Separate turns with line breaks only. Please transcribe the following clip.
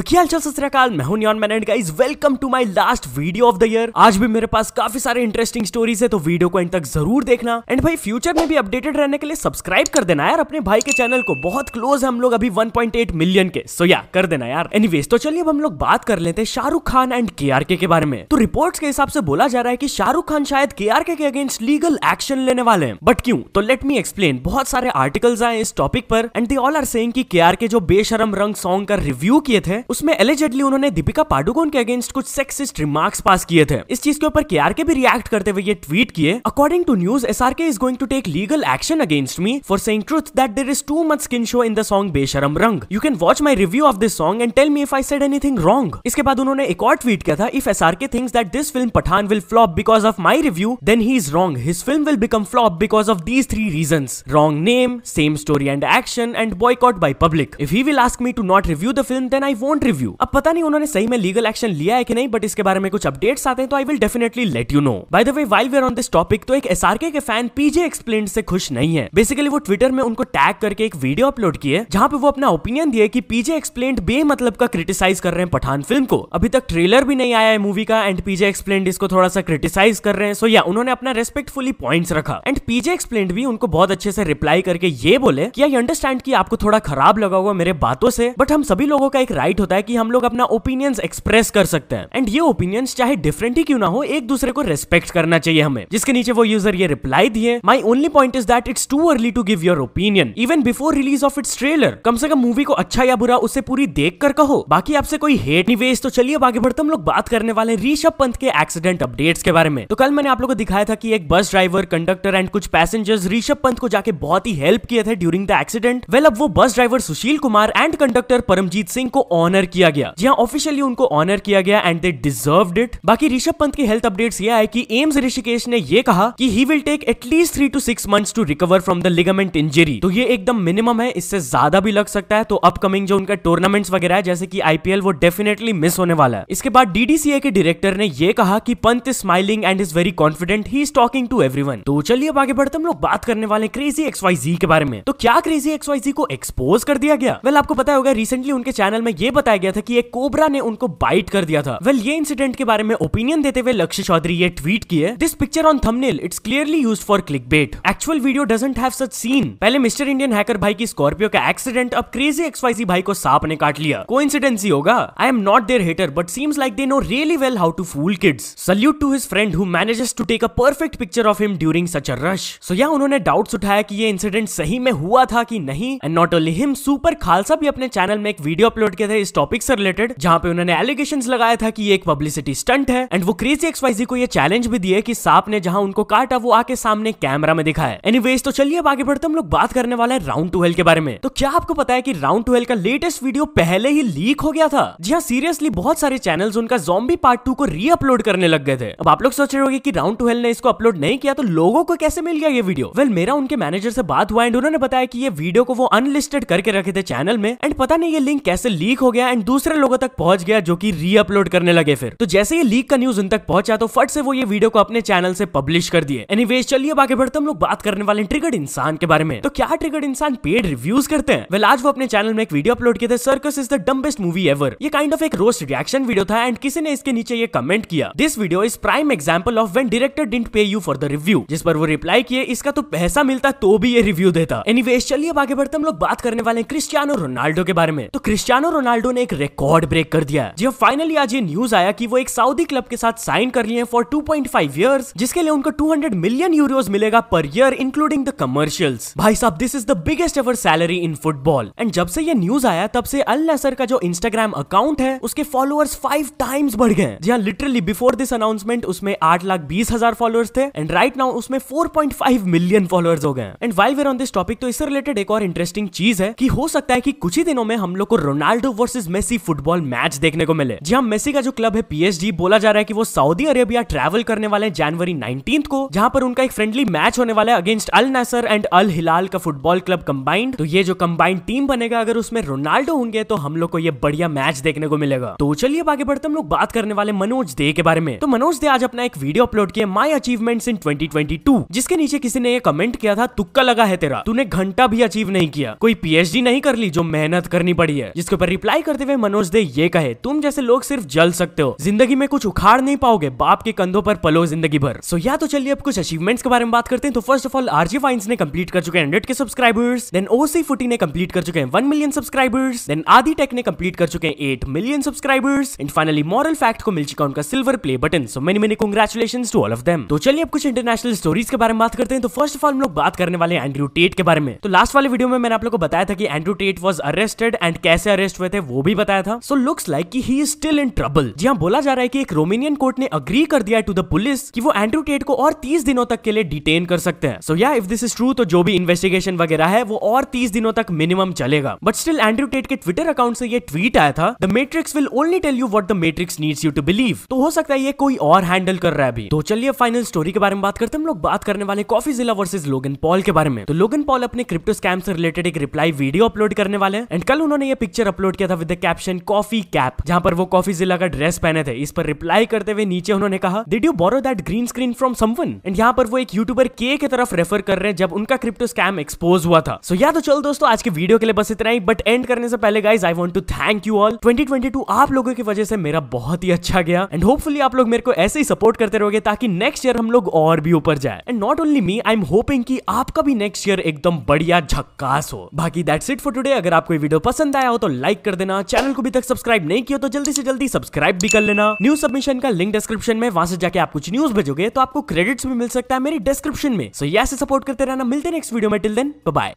तो क्या हालचाल सत मैं हूँ man and guys welcome to my last video of the year आज भी मेरे पास काफ़ी सारे इंटरेस्टिंग स्टोरीज है तो वीडियो को एंड तक ज़रूर देखना। एंड भाई फ्यूचर में भी अपडेटेड रहने के लिए सब्सक्राइब कर देना यार अपने भाई के चैनल को। बहुत क्लोज है हम लोग अभी 1.8 मिलियन के। सो या कर देना यार। एनीवेज तो चलिए अब हम लोग बात कर लेते हैं शाहरुख खान एंड के के बारे में। तो रिपोर्ट्स के हिसाब से बोला जा रहा है की शाहरुख खान शायद के के अगेंस्ट लीगल एक्शन लेने वाले हैं। बट क्यों? तो लेट मी एक्सप्लेन बहुत सारे आर्टिकल्स आए इस टॉपिक पर एंड दे ऑल आर कि के के जो बेशरम रंग सॉन्ग का रिव्यू किए थे उसमें एलिजेडली उन्होंने दीपिका पाडुकोन के अगेंस्ट कुछ सेक्सिस्ट रिमार्क्स पास किए थे। इस चीज़ के ऊपर के आर के भी रिएक्ट करते हुए ये ट्वीट किए। According to news SRK is going to take legal action against me for saying truth that there is too much skin show in the song Besharam Rang you can watch my review of this song and tell me if I said anything wrong इसके बाद उन्होंने एक और tweet किया था if SRK things that this film Pathaan will flop because of my review then he is wrong his film will become flop because of these three reason wrong name same story and action and boycott by public if he will ask me to not review the film then I won't review अब पता नहीं उन्होंने सही में legal action लिया है कि नहीं बट इसके बारे में कुछ अपडेट्स आते हैं तो I will definitely let you know by the way while we are on this topic तो एक एसआरके के फ़ैन पीजे एक्सप्लेन से खुश नहीं है. बेसिकली वो ट्विटर में उनको टैग करके एक वीडियो अपलोड किए, जहाँ पे वो अपना ओपिनियन दिए कि पीजे एक्सप्लेन बे मतलब का क्रिटिसाइज कर रहे हैं पठान फ़िल्म को. अभी तक ट्रेलर भी नहीं आया है मूवी का एंड पीजे एक्सप्लेन इसको थोड़ा सा क्रिटिसाइज कर रहे हैं. सो या उन्होंने अपना रेस्पेक्टफुली पॉइंट्स रखा. एंड पीजे एक्सप्लेन भी उनको बहुत अच्छे से रिप्लाई करके ये बोले कि आई अंडरस्टैंड कि आपको थोड़ा खराब लगा होगा मेरे बातों से बट हम सभी लोगों का एक राइट होता है कि हम लोग अपना ओपिनियंस एक्सप्रेस कर सकते हैं। एंड ये ओपिनियंस चाहे डिफरेंट ही क्यों ना हो, एक दूसरे को रेस्पेक्ट करना चाहिए हमें। जिसके नीचे वो यूज़र ये रिप्लाई दिए my only point is that it's too early to give your opinion even before release of its trailer कम से कम मूवी को अच्छा या बुरा उससे पूरी देख कर कहो। बाकी आपसे कोई हेट नहीं वेस्ट तो चलिए आगे बढ़ते हम लोग बात करने वाले ऋषभ पंत के एक्सीडेंट अपडेट्स के बारे में। तो कल मैंने आप लोगों को दिखाया था कि एक बस ड्राइवर कंडक्टर एंड कुछ पैसेंजर्स ऋषभ पंत को जाके बहुत ही हेल्प किए थे ड्यूरिंग द एक्सीडेंट वेल अब वो bus driver Sushil Kumar and conductor Paramjit Singh को ऑनर किया गया। जी हाँ ऑफिशियली उनको ऑनर किया गया एंड दे डिजर्व इट बाकी ऋषभ पंत की हेल्थ अपडेट्स ये आए कि एम्स ऋषिकेश ने ये कहा कि he will take at least three to six months to recover from the ligament injury तो ये एकदम मिनिमम है, इससे ज़्यादा भी लग सकता है। तो अपकमिंग जो उनका टूर्नामेंट्स वगैरह है, जैसे कि आईपीएल वो डेफिनेटली मिस होने वाला है। इसके बाद डीडीसीए के डायरेक्टर ने ये कहा कि Pant is smiling and is very confident he is talking to everyone तो चलिए अब आगे बढ़ते हम लोग बात करने वाले क्रेजी एक्सवाईजी के बारे में। तो क्या क्रेजी एक्सवाईजी को एक्सपोज कर दिया गया? वेल आपको पता होगा रिसेंटली उनके चैनल में ये बताया गया था कि एक कोबरा ने उनको बाइट कर दिया था। वेल ये इंसिडेंट के बारे में ओपिनियन देते हुए लक्ष्य चौधरी ये ट्वीट किए this picture on thumbnail it's clearly used for clickbait actual video doesn't have such scene पहले मिस्टर इंडियन हैकर भाई की स्कॉर्पियो का एक्सीडेंट अब क्रेजी एक्सवाईजी भाई को सांप ने काट लिया। कोइंसिडेंस ही होगा। I am not there hater but seems like they know really well how to fool kids salute to his friend who manages to take a perfect picture of him during such a rush so या उन्होंने doubts उठाया कि ये incident सही में हुआ था कि नहीं। And not only him super Khalsa भी अपने चैनल में एक वीडियो अपलोड किया था। इस टॉपिक से रिलेटेड जहाँ पे उन्होंने एलिगेशन लगाया था कि ये एक पब्लिसिटी स्टंट है एंड वो क्रेजी एक्सवाइजी को ये चैलेंज भी दिए कि सांप ने जहाँ उनको काटा वो आके सामने कैमरा में दिखाया एनीवेज तो चलिए अब आगे बढ़ते हम लोग बात करने वाले हैं राउंड ट्वेल्व के बारे में। तो क्या आपको पता है कि राउंड ट्वेल्व का लेटेस्ट वीडियो पहले ही लीक हो गया था? जी हाँ सीरियसली बहुत सारे चैनल्स उनका जॉम्बी पार्ट टू को री अपलोड करने लग गए थे। अब आप लोग सोच रहे होंगे कि राउंड ट्वेल्व ने इसको अपलोड नहीं किया तो लोगों को कैसे मिल गया ये वीडियो वेल well, मेरा उनके मैनेजर से बात हुआ एंड उन्होंने बताया कि ये वीडियो को वो अनलिस्टेड करके रखे थे चैनल में एंड पता नहीं ये लिंक कैसे लीक हो गया एंड दूसरे लोगों तक पहुँच गया जो कि री अपलोड करने लगे फिर। तो जैसे ये लीक का न्यूज़ उन तक पहुँचा तो फट से वो ये वीडियो को अपने चैनल से पब्लिश कर दिए। एनीवेज चलिए आगे बढ़ते हम लोग बात करने वाले ट्रिगर्ड इंसान के बारे में। तो क्या ट्रिगर्ड इंसान पेड रिव्यूज़ करते हैं? वेल आज वो अपने चैनल में एक वीडियो अपलोड किए थे। Circus is the dumbest movie ever ये काइंड ऑफ़ एक रोस्ट रिएक्शन वीडियो था एंड किसी ने इसके नीचे ये कमेंट किया। This video is prime example of when director didn't pay you for the review जिस पर वो रिप्लाई किए, इसका तो पैसा मिलता तो भी ये रिव्यू देता। एनीवेज चलिए आगे बढ़ते हम लोग बात करने वाले क्रिस्टियानो रोनाल्डो के बारे में। तो क्रिस्टियानो रोनाल्डो ने एक रिकॉर्ड ब्रेक कर दिया जी फाइनली आज ये न्यूज़ आया कि वो एक सऊदी क्लब के साथ साइन कर लिए फॉर 2.5 इयर्स जिसके लिए उनको 200 मिलियन यूरोज मिलेगा per year including the commercials भाई साहब this is the biggest ever salary in football and जब से ये न्यूज़ आया, तब से अल नसर का जो इंस्टाग्राम अकाउंट है, उसके फॉलोअर्स फाइव टाइम्स बढ़ गए जी हाँ लिटरली बिफोर दिस अनाउंसमेंट उसमें आठ लाख बीस हज़ार फॉलोअर्स थे एंड राइट नाउ उसमें 4.5 मिलियन फॉलोअर्स हो गए and while we're on this topic तो इससे रिलेटेड एक और इंटरेस्टिंग चीज़ है कि हो सकता है कि कुछ ही दिनों में हम लोग को Ronaldo versus Messi football match देखने को मिले। जी हाँ मेसी का जो क्लब है पीएसजी बोला जा रहा है कि वो सऊदी अरेबिया ट्रैवल करने वाले हैं जनवरी नाइनटीन को, जहाँ पर उनका एक फ्रेंडली मैच होने वाला है अगेंस्ट अल नसर एंड अल हिलाल का फुटबॉल क्लब कंबाइंड तो ये जो कंबाइंड टीम बनेगा, अगर उसमें रोनाल्डो होंगे तो हम लोग को ये बढ़िया मैच देखने को मिलेगा। तो चलिए आगे बढ़ते हम लोग बात करने वाले मनोज दे के बारे में। तो मनोज दे आज अपना एक वीडियो अपलोड किया माई अचीवमेंट्स इन 2022 जिसके नीचे किसी ने ये कमेंट किया था, तुक्का लगा है तेरा। तूने घंटा भी अचीव नहीं किया। कोई पीएचडी नहीं कर ली जो मेहनत करनी पड़ी है, जिसके ऊपर रिप्लाई करते हुए मनोज दे ये कहे, तुम जैसे लोग सिर्फ़ जल सकते हो। ज़िंदगी में कुछ उखाड़ नहीं पाओगे। बाप के कंधों पर पलो ज़िंदगी भर। सो या तो चलिए अब कुछ अचीवमेंट्स के बारे में बात करते हैं। तो first of all RG fines ने कंप्लीट कर चुके हैं हंड्रेड के सब्सक्राइबर्स देन ओसी फुटी ने कंप्लीट कर चुके हैं one million subscribers then Aadi tech ने कंप्लीट कर चुके हैं eight million subscribers and finally moral fact को मिल चुका उनका silver play button so many many congratulation to all of them तो चलिए अब कुछ इंटरनेशनल स्टोरीज के बारे में बात करते हैं। तो फ़र्स्ट ऑफ़ ऑल हम लोग बात करने वाले एंड्रू टेट के बारे में। तो लास्ट वाले वीडियो में मैंने आप लोग को बताया था कि Andrew Tate was arrested and कैसे अरेस्ट हुए थे वो भी बताया था। सो लुक्स लाइक कि ही स्टिल इन ट्रबल जी हाँ बोला जा रहा है कि एक रोमेनियन कोर्ट ने अग्री कर दिया टू द पुलिस कि वो एंड्रू टेट को और तीस दिनों तक के लिए डिटेन कर सकते हैं। सो या इफ़ दिस इज़ ट्रू तो जो भी इन्वेस्टिगेशन वगैरह है, वो और तीस दिनों तक मिनिमम चलेगा। बट स्टिल एंड्रू टेट के ट्विटर अकाउंट से ये ट्वीट आया था the matrix will only tell you what the matrix needs you to believe तो हो सकता है ये कोई और हैंडल कर रहा है अभी। तो चलिए फाइनल स्टोरी के बारे में बात करते हैं। हम लोग बात करने वाले कॉफ़ी जिला वर्सेज लोगन पॉल के बारे में। तो लोगन पॉल अपने क्रिप्टो स्कैम से रिलेटेड एक रिप्लाई वीडियो अपलोड करने वाले हैं। एंड कल उन्होंने ये पिक्चर अपलोड किया था with the caption coffee cap जहाँ पर वो कॉफ़ी जिला का ड्रेस पहने थे। इस पर रिप्लाई करते हुए नीचे उन्होंने कहा did you borrow that green screen from someone and यहाँ पर वो एक यूट्यूबर के की तरफ़ रेफर कर रहे हैं जब उनका क्रिप्टो स्कैम एक्सपोज हुआ था। सो so, या तो चल दोस्तों आज के वीडियो के लिए बस इतना ही। बट एंड करने से पहले guys I want to thank you all 2022 आप लोगों की वजह से मेरा बहुत ही अच्छा गया। एंड होपफुली आप लोग मेरे को ऐसे ही सपोर्ट करते रहोगे ताकि नेक्स्ट ईयर हम लोग और भी ऊपर जाए। And not only me I am hoping कि आपका भी नेक्स्ट ईयर एकदम बढ़िया झक्कास हो। बाकी दैट्स इट फॉर टुडे अगर आपको वीडियो पसंद आया हो तो लाइक कर देना। चैनल को भी तक सब्सक्राइब नहीं किया तो जल्दी से जल्दी सब्सक्राइब भी कर लेना। न्यूज़ सबमिशन का लिंक डिस्क्रिप्शन में वहाँ से जाके आप कुछ न्यूज़ भेजोगे तो आपको क्रेडिट्स भी मिल सकता है मेरी डिस्क्रिप्शन में। सो so, से सपोर्ट करते रहना। मिलते नेक्स्ट वीडियो में। Till then bye